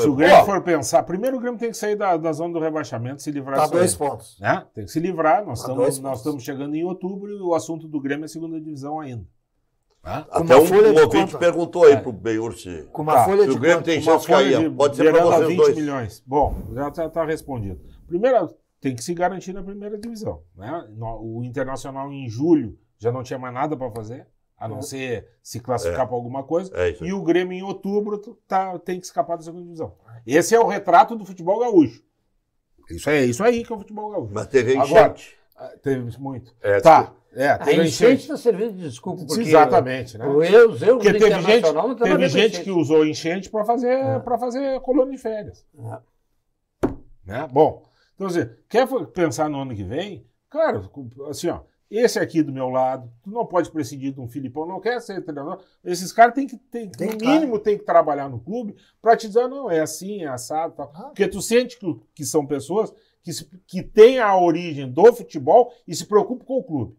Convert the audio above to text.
Se o Grêmio for pensar, primeiro o Grêmio tem que sair da, da zona do rebaixamento, se livrar Tá dois aí, pontos. né? Tem que se livrar. Nós, Tá estamos, nós estamos chegando em outubro e o assunto do Grêmio é segunda divisão ainda. Tá? Com Até um, um ouvinte conta. perguntou aí É. pro Benhur se, Com uma Tá, folha se de o Grêmio conta. tem chance de cair. de Pode ser para vocês 20 dois. milhões. Bom, já está respondido. Primeiro, tem que se garantir na primeira divisão. Né? O Internacional em julho já não tinha mais nada para fazer, a não ser se classificar para alguma coisa. É. E o Grêmio em outubro tá, tem que escapar da segunda divisão. Esse é o retrato do futebol gaúcho. Isso é isso aí que é o futebol gaúcho. Mas teve Agora, enchente. Ah, Teve muito. É, tá. É, A teve enchente está servindo de desculpa, porque Exatamente, né? os erros, os Porque teve gente, Internacional não a teve gente que usou enchente para fazer, É. pra fazer colônia de férias. É. Né? Bom, então, assim, quer pensar no ano que vem? Cara, assim, ó, esse aqui do meu lado, tu não pode prescindir de um Filipão, não quer ser treinador. Esses caras têm que, tem, Tem no mínimo, tem que trabalhar no clube para te dizer, não, é assim, é assado, tal. Ah. Porque tu sente que, que são pessoas que, se- que têm a origem do futebol e se preocupam com o clube.